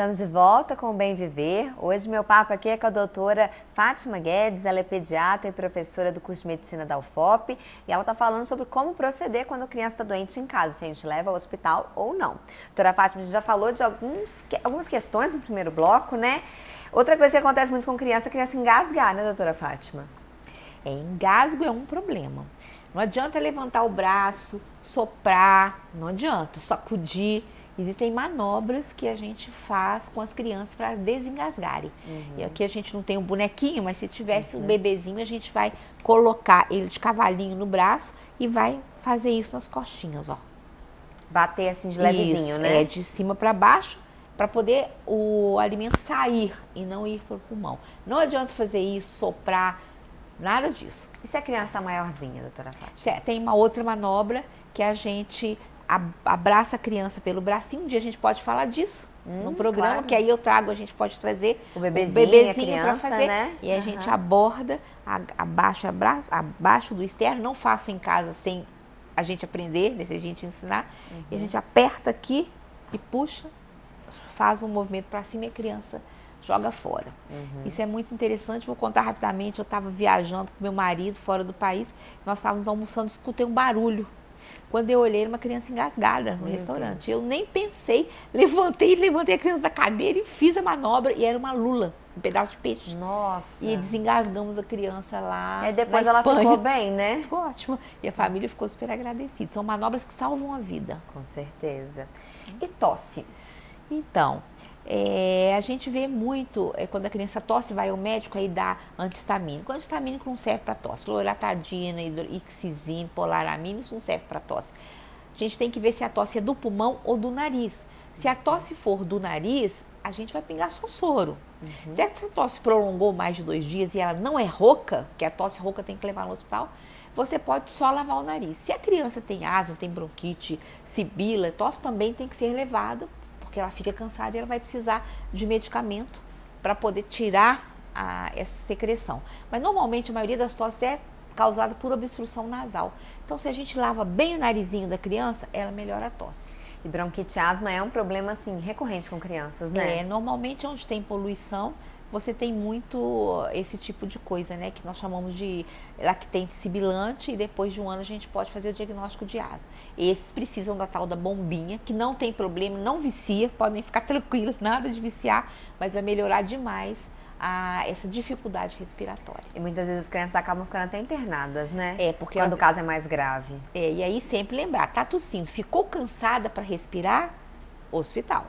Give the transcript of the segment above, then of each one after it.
Estamos de volta com o Bem Viver. Hoje meu papo aqui é com a doutora Fátima Guedes, ela é pediatra e professora do curso de medicina da UFOP e ela está falando sobre como proceder quando a criança está doente em casa, se a gente leva ao hospital ou não. Doutora Fátima, já falou de alguns, algumas questões no primeiro bloco, né? Outra coisa que acontece muito com criança é a criança engasgar, né, doutora Fátima? É, engasgo é um problema. Não adianta levantar o braço, soprar, não adianta, sacudir Existem manobras que a gente faz com as crianças para desengasgarem. Uhum. E aqui a gente não tem um bonequinho, mas se tivesse uhum. um bebezinho, a gente vai colocar ele de cavalinho no braço e vai fazer isso nas costinhas, ó. Bater assim de levezinho, isso, né? É, de cima para baixo, para poder o alimento sair e não ir para o pulmão. Não adianta fazer isso, soprar, nada disso. E se a criança está maiorzinha, doutora Fátima? Tem uma outra manobra que a gente abraça a criança pelo bracinho. Um dia a gente pode falar disso hum, no programa, claro. que aí eu trago, a gente pode trazer o bebezinho, o bebezinho para fazer. Né? E a uhum. gente aborda, abaixa, abraço, abaixo do externo. Não faço em casa sem a gente aprender, sem a gente ensinar. Uhum. E a gente aperta aqui e puxa, faz um movimento para cima e a criança joga fora. Uhum. Isso é muito interessante. Vou contar rapidamente. Eu estava viajando com meu marido fora do país. Nós estávamos almoçando, escutei um barulho quando eu olhei, era uma criança engasgada no Meu restaurante. Deus. Eu nem pensei, levantei, levantei a criança da cadeira e fiz a manobra e era uma lula, um pedaço de peixe. Nossa. E desengasgamos a criança lá. E depois ela Espanha. ficou bem, né? Ficou ótimo. E a família ficou super agradecida. São manobras que salvam a vida. Com certeza. E tosse? Então, é, a gente vê muito, é, quando a criança tosse, vai ao médico, aí dá antistamínico. O antistamínico não serve para tosse. Loratadina, ixizina, polaramina, isso não serve para tosse. A gente tem que ver se a tosse é do pulmão ou do nariz. Se a tosse for do nariz, a gente vai pingar só soro. Uhum. Se essa tosse prolongou mais de dois dias e ela não é rouca, que a tosse rouca tem que levar no hospital, você pode só lavar o nariz. Se a criança tem asma, tem bronquite, sibila, tosse também tem que ser levada porque ela fica cansada e ela vai precisar de medicamento para poder tirar a, essa secreção. Mas normalmente a maioria das tosses é causada por obstrução nasal. Então, se a gente lava bem o narizinho da criança, ela melhora a tosse. E bronquite asma é um problema assim recorrente com crianças, né? É, normalmente onde tem poluição, você tem muito esse tipo de coisa, né? Que nós chamamos de lactente sibilante e depois de um ano a gente pode fazer o diagnóstico de asma. Esses precisam da tal da bombinha, que não tem problema, não vicia, podem ficar tranquilos, nada de viciar, mas vai melhorar demais a, essa dificuldade respiratória. E muitas vezes as crianças acabam ficando até internadas, né? É, porque quando o caso é mais grave. É, e aí sempre lembrar, tá tossindo, ficou cansada para respirar, hospital,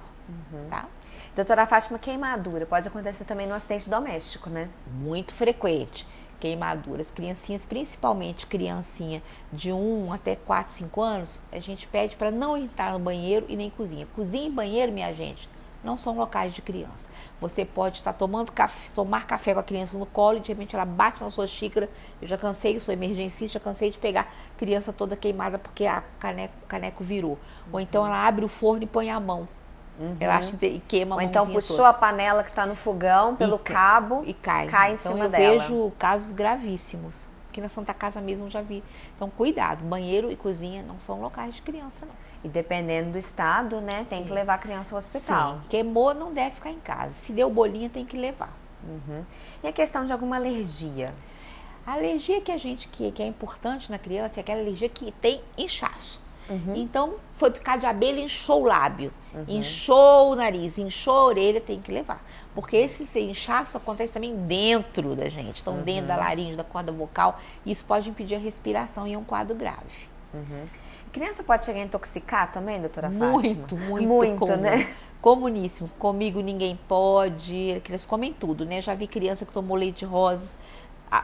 uhum. tá? Doutora Fátima, queimadura pode acontecer também no acidente doméstico, né? Muito frequente. Queimaduras, criancinhas, principalmente criancinha de 1 até 4, 5 anos, a gente pede para não entrar no banheiro e nem cozinha. Cozinha e banheiro, minha gente, não são locais de criança. Você pode estar tomando café, tomar café com a criança no colo e de repente ela bate na sua xícara. Eu já cansei, eu sou emergencista, já cansei de pegar criança toda queimada porque a caneco, o caneco virou. Uhum. Ou então ela abre o forno e põe a mão Uhum. Relaxa e queima Ou então puxou toda. a panela que está no fogão pelo e, cabo e cai, cai em então, cima eu dela. Eu vejo casos gravíssimos. Aqui na Santa Casa mesmo já vi. Então, cuidado, banheiro e cozinha não são locais de criança, não. E dependendo do estado, né, tem Sim. que levar a criança ao hospital. Sim. Queimou, não deve ficar em casa. Se deu bolinha, tem que levar. Uhum. E a questão de alguma alergia? A alergia que a gente que, que é importante na criança é aquela alergia que tem inchaço. Uhum. Então, foi picar de abelha, inchou o lábio, uhum. inchou o nariz, inchou a orelha, tem que levar. Porque esse inchaço acontece também dentro da gente, então uhum. dentro da laringe, da corda vocal, e isso pode impedir a respiração e é um quadro grave. Uhum. Criança pode chegar a intoxicar também, doutora Fátima? Muito, muito, muito comum. né? Comuníssimo. Comigo ninguém pode. Eles comem tudo, né? Já vi criança que tomou leite de rosas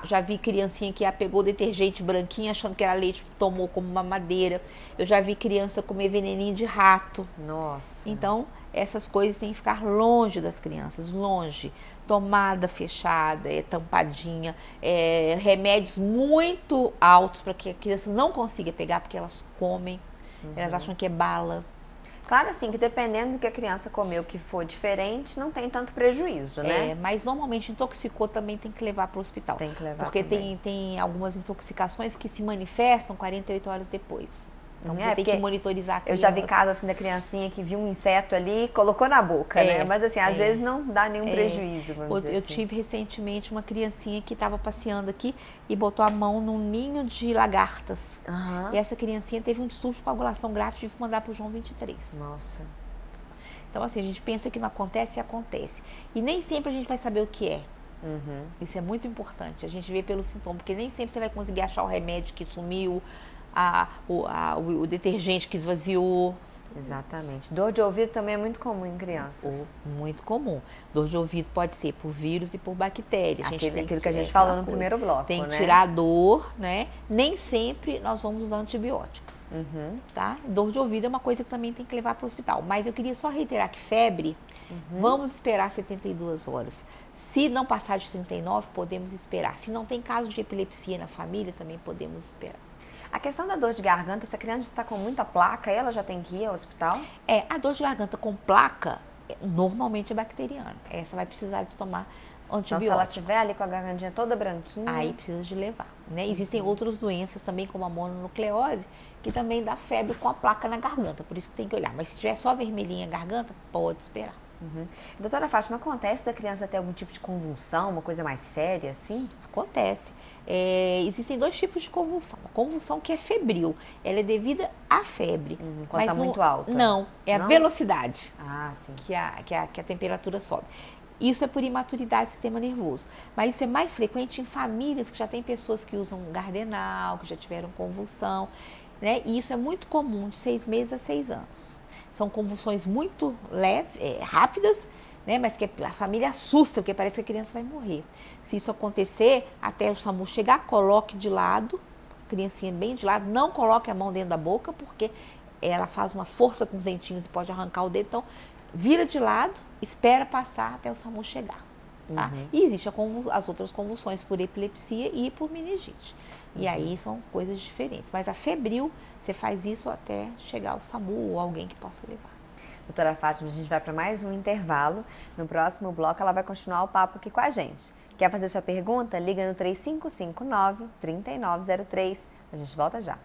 já vi criancinha que pegou detergente branquinho achando que era leite, tomou como uma madeira. Eu já vi criança comer veneninho de rato. Nossa. Então, essas coisas têm que ficar longe das crianças, longe. Tomada fechada, é tampadinha, é, remédios muito altos para que a criança não consiga pegar, porque elas comem, uhum. elas acham que é bala. Claro, assim, que dependendo do que a criança comeu que for diferente, não tem tanto prejuízo, né? É, mas normalmente intoxicou também tem que levar para o hospital. Tem que levar Porque também. tem, tem algumas intoxicações que se manifestam 48 horas depois. Então É, você tem que monitorizar a Eu criança. já vi casos assim da criancinha que viu um inseto ali e colocou na boca, É, né? Mas assim, às é. vezes não dá nenhum É. prejuízo, vamos Eu, eu assim. tive recentemente uma criancinha que estava passeando aqui e botou a mão num ninho de lagartas. Aham. E essa criancinha teve um distúrbio de coagulação grave, tive que mandar para o João 23. Nossa. Então, assim, a gente pensa que não acontece e acontece. E nem sempre a gente vai saber o que é. Uhum. Isso é muito importante. A gente vê pelo sintoma, porque nem sempre você vai conseguir achar o remédio que sumiu, a, o, a- o- o detergente que esvaziou. Exatamente. Dor de ouvido também é muito comum em crianças. Muito comum. Dor de ouvido pode ser por vírus e por bactéria. A gente Aquele, tem aquilo que a é, gente falou no primeiro bloco, Tem que né? tirar a dor, né? Nem sempre nós vamos usar antibiótico, Uhum. tá? Dor de ouvido é uma coisa que também tem que levar para o hospital. Mas eu queria só reiterar que febre, Uhum. vamos esperar 72 horas. Se não passar de 39, podemos esperar. Se não tem caso de epilepsia na família, também podemos esperar. A questão da dor de garganta, se a criança está com muita placa, ela já tem que ir ao hospital? É, a dor de garganta com placa normalmente é bacteriana. Essa vai precisar de tomar Então, se ela tiver ali com a gargantinha toda branquinha. Aí precisa de levar. Né? Existem Uhum. outras doenças também, como a mononucleose, que também dá febre com a placa na garganta. Por isso que tem que olhar. Mas se tiver só vermelhinha a garganta, pode esperar. Uhum. Doutora Fátima, acontece da criança ter algum tipo de convulsão, uma coisa mais séria assim? Acontece. É, existem dois tipos de convulsão. A convulsão que é febril, ela é devida à febre. Uhum, quando tá no- muito alta. Não, é a Não? velocidade Ah, sim. que a, que, a, que a temperatura sobe. Isso é por imaturidade do sistema nervoso. Mas isso é mais frequente em famílias que já tem pessoas que usam gardenal, que já tiveram convulsão. Né? E isso é muito comum de seis meses a seis anos. São convulsões muito leves, é, rápidas, né? mas que a família assusta, porque parece que a criança vai morrer. Se isso acontecer, até o SAMU chegar, coloque de lado, criancinha bem de lado, não coloque a mão dentro da boca, porque ela faz uma força com os dentinhos e pode arrancar o dedo. Então, vira de lado, espera passar até o SAMU chegar. Tá? Uhum. E existem as outras convulsões por epilepsia e por meningite. E aí são coisas diferentes. Mas a febril, você faz isso até chegar ao SAMU ou alguém que possa levar. Doutora Fátima, a gente vai para mais um intervalo. No próximo bloco, ela vai continuar o papo aqui com a gente. Quer fazer sua pergunta? Liga no 3559-3903. A gente volta já.